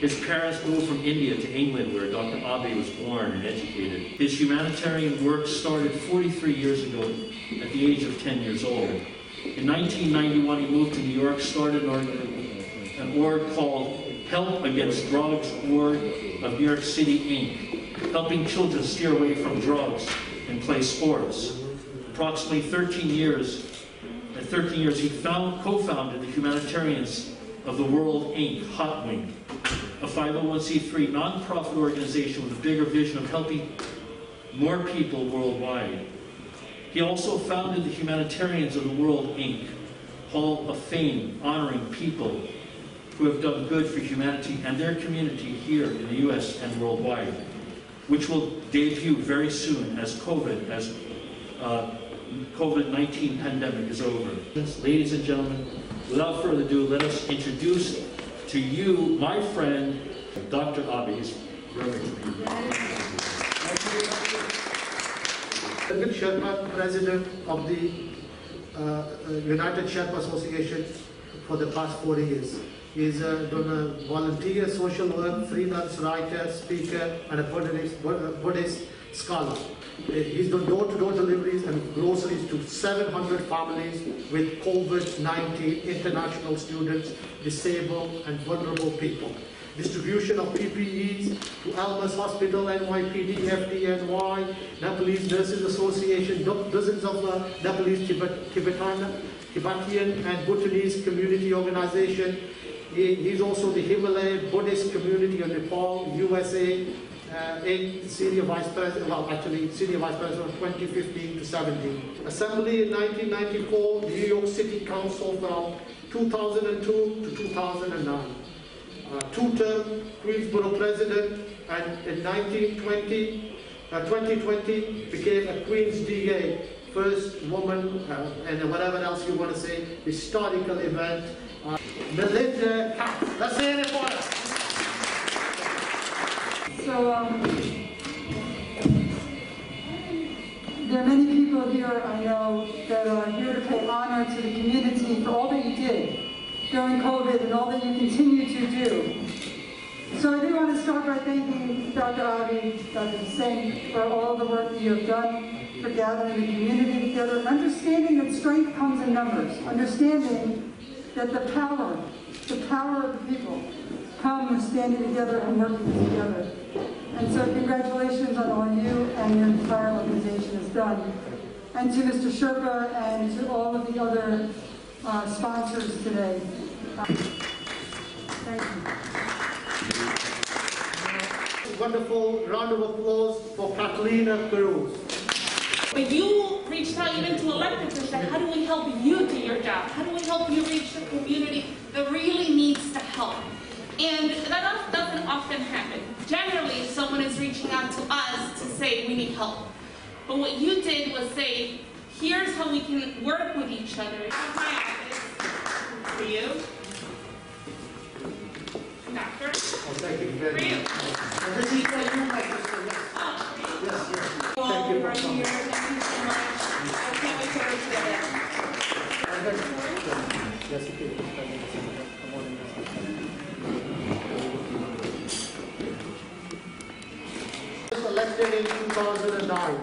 His parents moved from India to England, where Dr. Abe was born and educated. His humanitarian work started 43 years ago at the age of 10 years old. In 1991, he moved to New York, started an org, called Help Against Drugs Org of New York City, Inc., helping children steer away from drugs and play sports. Approximately 13 years, at 13 years, he co-founded the Humanitarians of the World, Inc., Hot Wing, a 501c3 nonprofit organization with a bigger vision of helping more people worldwide. He also founded the Humanitarians of the World, Inc., Hall of Fame, honoring people who have done good for humanity and their community here in the U.S. and worldwide, which will debut very soon as COVID, as uh, COVID-19 pandemic is over. Ladies and gentlemen, without further ado, let us introduce to you my friend, Dr. Here. David Sherpa, President of the uh, uh, United Sherpa Association for the past four years. He's uh, done a volunteer social work, freelance writer, speaker, and a Buddhist, Buddhist scholar. He's done door-to-door deliveries and groceries to 700 families with COVID-19 international students, disabled and vulnerable people. Distribution of PPEs to Elmhurst Hospital, NYPD, FDNY, Nepalese Nurses Association, dozens of uh, Nepalese Tibet, Tibetan, Tibetan and Bhutanese community organization. He, he's also the Himalaya Buddhist Community of Nepal, USA, uh, in senior vice president, well, actually senior vice president from 2015 to 17. Assembly in 1994, New York City Council from 2002 to 2009. Uh, two-term Queensborough president, and in 1920, uh, 2020 became a Queens DA, first woman, uh, and whatever else you want to say, historical event. Uh, Melinda. Let's say it for her. So, um, there are many people here I know that are here to pay honor to the community for all that you did during COVID and all that you continue to do. So I do want to start by thanking Dr. Avi, Dr. Hussain for all the work that you have done for gathering the community together, and understanding that strength comes in numbers, understanding that the power, the power of the people come standing together and working together. And so congratulations on all you and your entire organization has done. And to Mr. Sherpa and to all of the other uh, sponsors today. Uh, Thank you. Wonderful round of applause for Catalina Cruz. But you reached out even to elected officials, how do we help you do your job? How do we help you reach the community that really needs the help? And that doesn't often happen. Generally, someone is reaching out to us to say we need help. But what you did was say, here's how we can work with each other. Here's my office for you. Doctor, oh, Thank you for very you. much. And this is for you, my sister. Oh, for you. Yes, yes. All Thank you over for coming. here. Thank you so much. I can't wait to work together. Yes, it is. Elected in 2009.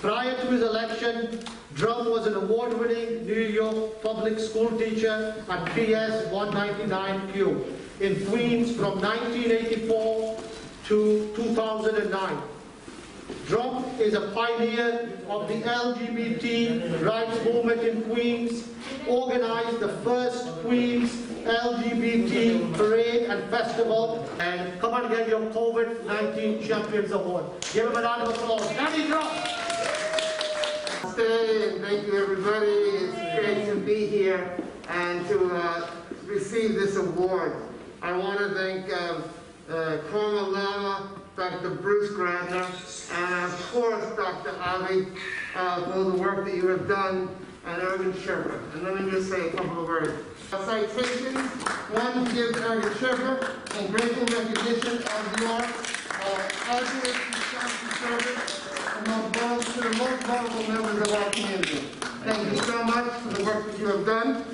Prior to his election, Dromm was an award-winning New York public school teacher at PS 199Q in Queens from 1984 to 2009. Dromm is a pioneer of the LGBT rights movement in Queens, organized the first Queens LGBT parade and festival, and come and get your COVID-19 Champions Award. Give him a round of applause. Danny and thank you, everybody. It's great to be here and to uh, receive this award. I want to thank uh, uh, Corma Lama, Dr. Bruce Grodner, and of course, Dr. Avi, uh, for the work that you have done, and Urgen Sherpa. And let me just say a couple of words. Citation, one to give to Urgen Sherpa in grateful recognition of your uh, responsive service among those to the most vulnerable members of our community. Thank you so much for the work that you have done.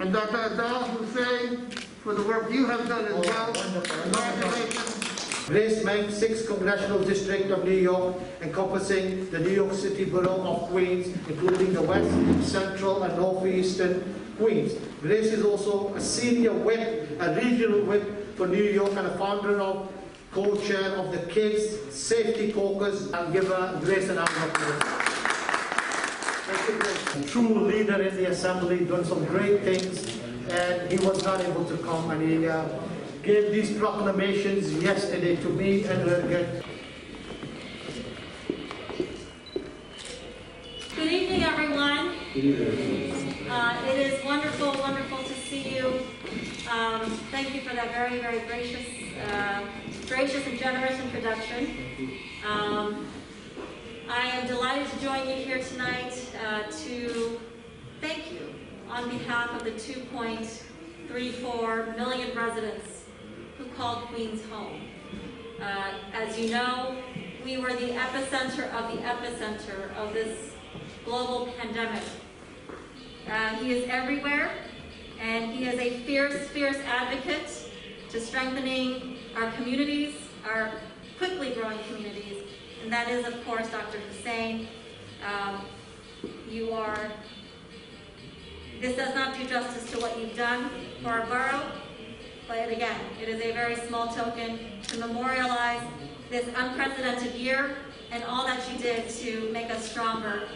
And Dr. Adal Hussain, for the work you have done as well. Congratulations. Grace Meng, 6th Congressional District of New York, encompassing the New York City Borough of Queens, including the west, central, and northeastern Queens. Grace is also a senior whip, a regional whip for New York, and a founder of, co-chair of the Kids Safety Caucus. I'll give her Grace an round of applause. Thank you, A true leader in the assembly, doing some great things, and he was not able to come, and he uh, gave these proclamations yesterday to me and Urgen. Good evening, everyone. Uh, It is wonderful, Um, Thank you for that very, very gracious, uh, gracious and generous introduction. Um, I am delighted to join you here tonight uh, to thank you on behalf of the 2.34 million residents who called Queens home. Uh, As you know, we were the epicenter of the epicenter of this global pandemic. Uh, he is everywhere, and he is a fierce, fierce advocate to strengthening our communities, our quickly growing communities, and that is, of course, Dr. Hussain. Um, you are, this does not do justice to what you've done for our borough, but again, it is a very small token to memorialize this unprecedented year and all that you did to make us stronger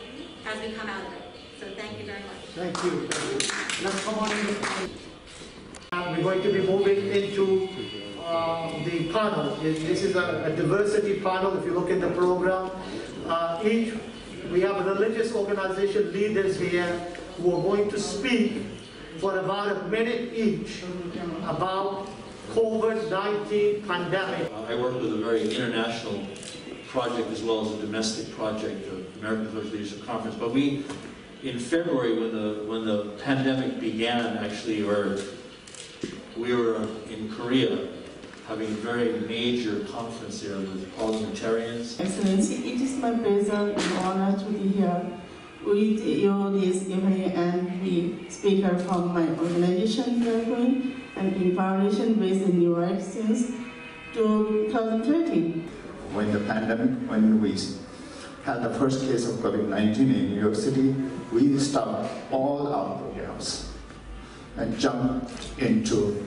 as we come out of it. So thank you very much. Thank you. Let's come on in. We're going to be moving into uh, the panel. This is a a diversity panel, if you look in the program. Uh, Each, we have religious organization leaders here who are going to speak for about a minute each about COVID-19 pandemic. Uh, I work with a very international project as well as a domestic project, of American Social Leadership Conference. But we, in February, when the when the pandemic began, actually, or we were in Korea having a very major conference there with parliamentarians. Excellency, it is my pleasure and honor to be here with you this evening and the speaker from my organization, Fairfield, and in violation based in New York since 2013. when the pandemic, when we had the first case of COVID-19 in New York City, we stopped all our programs and jumped into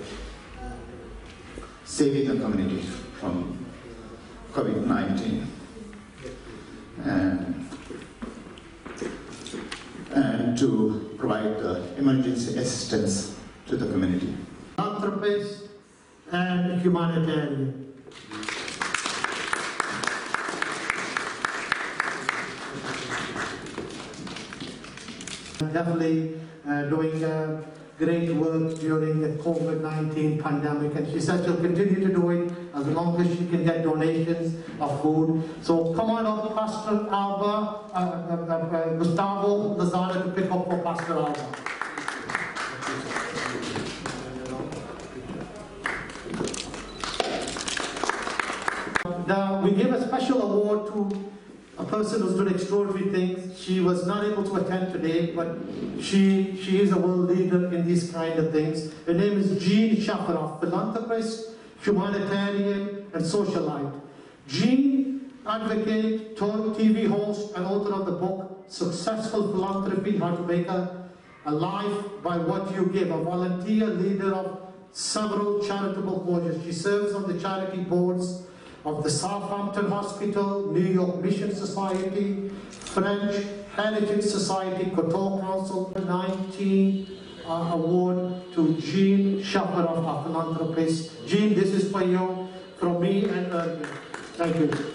saving the community from COVID-19. And, and to provide the emergency assistance to the community. Philanthropist and humanitarian. Definitely uh, doing uh, great work during the COVID-19 pandemic, and she said she'll continue to do it as long as she can get donations of food. So come on up, Pastor Alba, uh, uh, uh, uh, Gustavo Lozada to pick up for Pastor Alba. Now, we give a special award to a person who's done extraordinary things. She was not able to attend today, but she, she is a world leader in these kind of things. Her name is Jean Shafiroff, philanthropist, humanitarian, and socialite. Jean, advocate, told TV host, and author of the book Successful Philanthropy, How to Make a, a Life by What You Give, a volunteer leader of several charitable causes. She serves on the charity boards of the Southampton Hospital, New York Mission Society, French Heritage Society, Couture Council, 19 uh, award to Jean Shafiroff, a philanthropist. Jean, this is for you from me and Urgen. Thank you.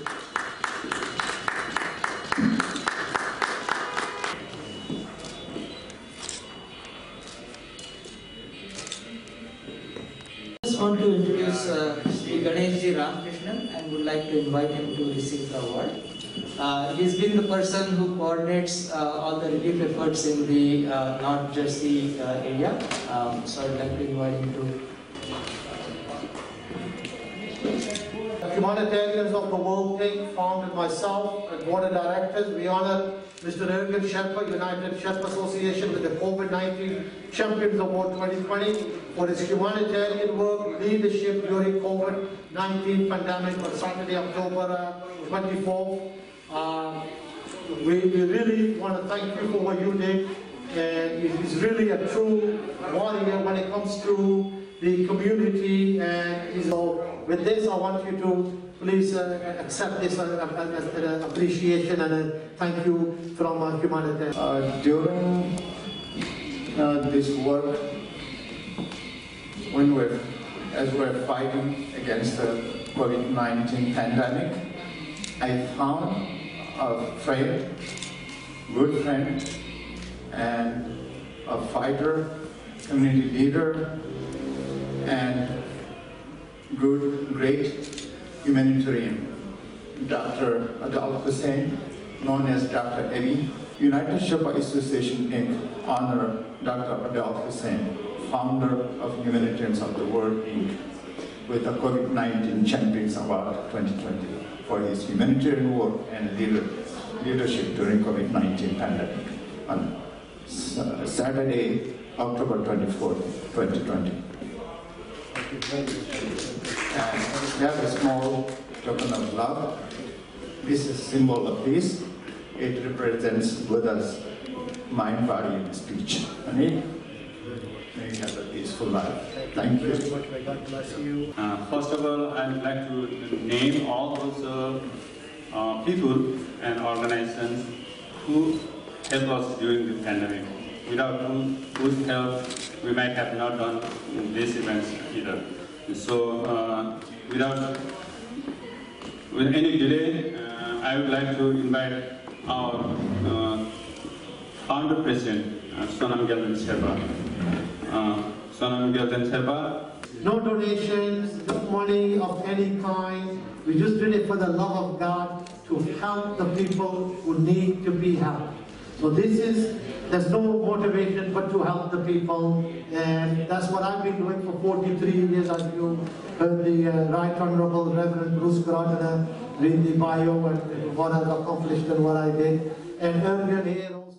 Like to invite him to receive the award. Uh, he's been the person who coordinates uh, all the relief efforts in the uh, North Jersey uh, area. Um, so I'd like to invite him to. Humanitarians of the World Inc., founded myself and board of directors. We honor Mr. Urgen Sherpa, United Sherpa Association with the COVID-19 Champions Award 2020 for his humanitarian work, leadership during COVID-19 pandemic on Saturday, October uh, 24th. Uh, we, we really want to thank you for what you did. And he's really a true warrior when it comes to the community. And he's all, with this, I want you to please uh, accept this uh, uh, uh, appreciation and uh, thank you from uh, humanitarian. Uh, during uh, this work, when we're, as we're fighting against the COVID-19 pandemic, I found a friend, good friend, and a fighter, community leader, and good, great humanitarian, uh, Dr. Adal Hussain, known as Dr. Ebi. United Sherpa Association Inc. honor Dr. Adal Hussain, founder of Humanitarians of the World Inc. with the COVID-19 Champions Award 2020 for his humanitarian work and leader, leadership during COVID-19 pandemic on Saturday, October 24th, 2020. And have a small token of love. This is symbol of peace. It represents Buddha's mind, body, and speech. It may you have a peaceful life. Thank you. very much. God bless you. First of all, I'd like to name all those uh, uh, people and organizations who helped us during the pandemic. Without who, whose help, we might have not done these events either. So, uh, without with any delay, uh, I would like to invite our uh, founder president, uh, Sonam Gelden Sherpa. Uh, Sonam Gelden Sherpa No donations, no money of any kind. We just did it for the love of God to help the people who need to be helped. So this is, there's no motivation but to help the people. And that's what I've been doing for 43 years as you heard the uh, Right Honorable Reverend Bruce Grodner read the bio and what I've accomplished and what I did. And Urgen here